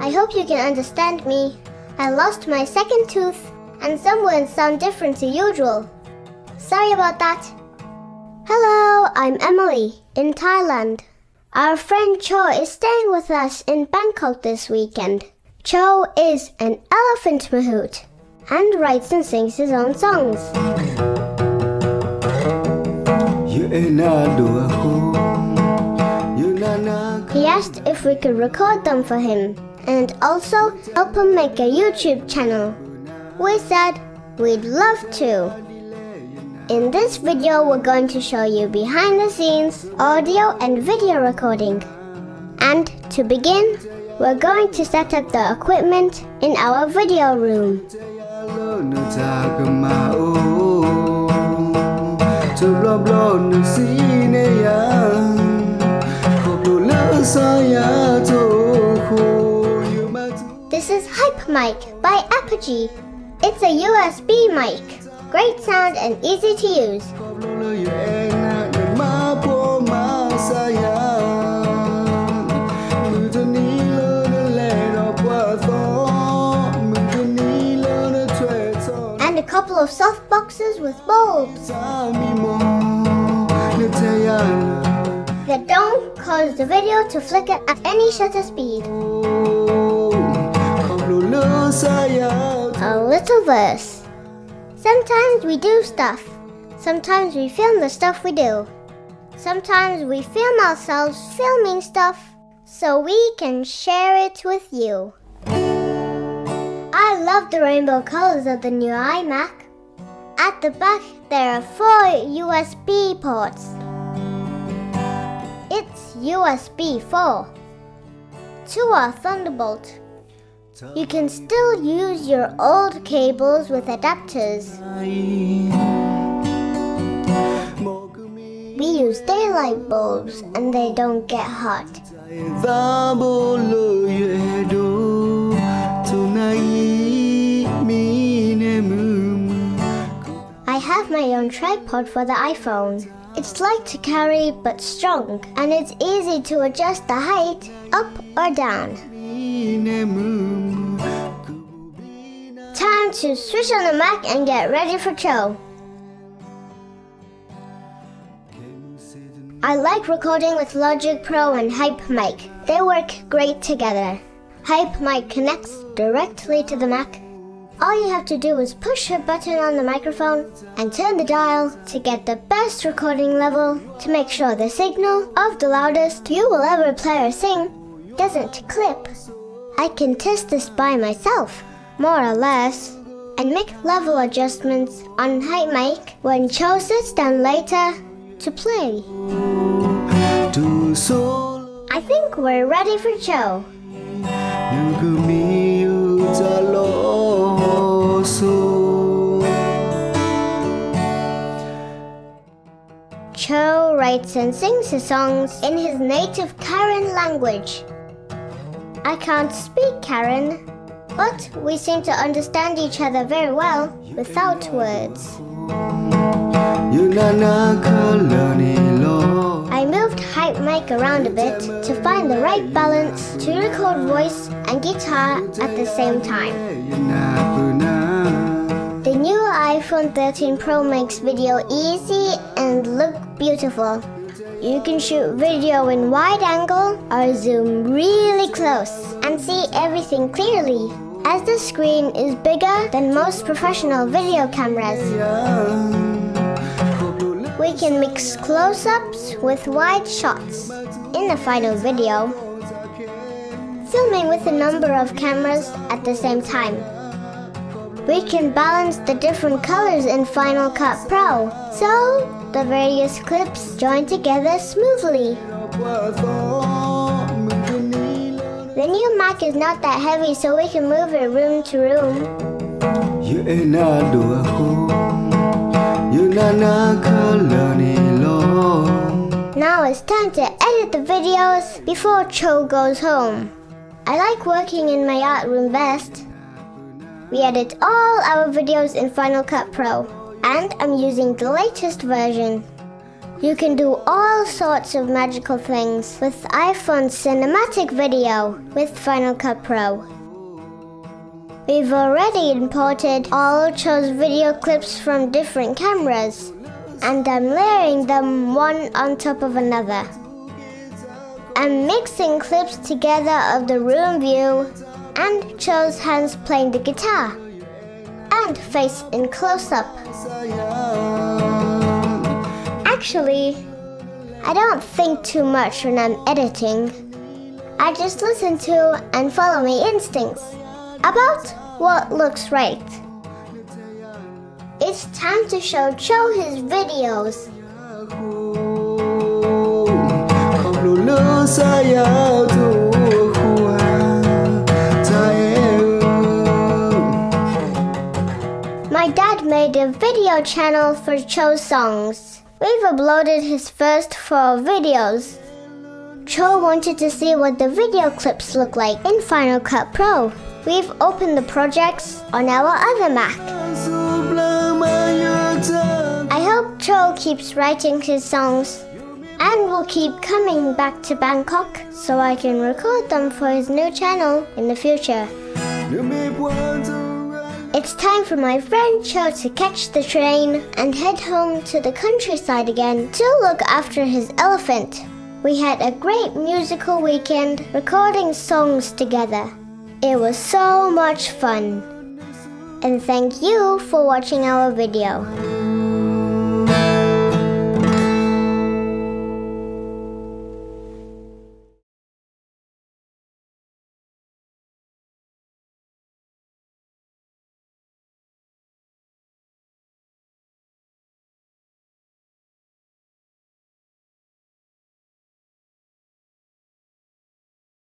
I hope you can understand me. I lost my second tooth and some words sound different to usual. Sorry about that. Hello, I'm Emilie in Thailand. Our friend Cho is staying with us in Bangkok this weekend. Cho is an elephant mahout and writes and sings his own songs. Asked if we could record them for him and also help him make a YouTube channel. We said we'd love to. In this video, we're going to show you behind the scenes audio and video recording. And to begin, we're going to set up the equipment in our video room. Mic by Apogee. It's a USB mic. Great sound and easy to use. And a couple of soft boxes with bulbs that don't cause the video to flicker at any shutter speed. A little verse. Sometimes we do stuff. Sometimes we film the stuff we do. Sometimes we film ourselves filming stuff so we can share it with you. I love the rainbow colors of the new iMac. At the back, there are four USB ports. It's USB 4. Two are Thunderbolt. You can still use your old cables with adapters. We use daylight bulbs and they don't get hot. I have my own tripod for the iPhone. It's light to carry but strong, and it's easy to adjust the height up or down. Time to switch on the Mac and get ready for Cho. I like recording with Logic Pro and Hype Mic. They work great together. Hype Mic connects directly to the Mac. All you have to do is push a button on the microphone and turn the dial to get the best recording level to make sure the signal of the loudest you will ever play or sing doesn't clip. I can test this by myself, more or less, and make level adjustments on Hype Mic when Cho sits down later to play. I think we're ready for Cho. Cho writes and sings his songs in his native Karen language. I can't speak Karen, but we seem to understand each other very well without words. I moved Hype Mic around a bit to find the right balance to record voice and guitar at the same time. The new iPhone 13 Pro makes video easy and look beautiful. You can shoot video in wide angle or zoom really close and see everything clearly as the screen is bigger than most professional video cameras. We can mix close-ups with wide shots in the final video, filming with a number of cameras at the same time. We can balance the different colors in Final Cut Pro, so the various clips join together smoothly. The new Mac is not that heavy so we can move it room to room. Now it's time to edit the videos before Cho goes home. I like working in my art room best. We edit all our videos in Final Cut Pro, and I'm using the latest version. You can do all sorts of magical things with iPhone Cinematic Video with Final Cut Pro. We've already imported all Cho's video clips from different cameras, and I'm layering them one on top of another. I'm mixing clips together of the room view and Cho's hands playing the guitar and face in close up. Actually, I don't think too much when I'm editing. I just listen to and follow my instincts about what looks right. It's time to show Cho his videos. My dad made a video channel for Cho songs. We've uploaded his first four videos. Cho wanted to see what the video clips look like in Final Cut Pro. We've opened the projects on our other Mac. I hope Cho keeps writing his songs and will keep coming back to Bangkok so I can record them for his new channel in the future. It's time for my friend Cho to catch the train and head home to the countryside again to look after his elephant. We had a great musical weekend recording songs together. It was so much fun. And thank you for watching our video.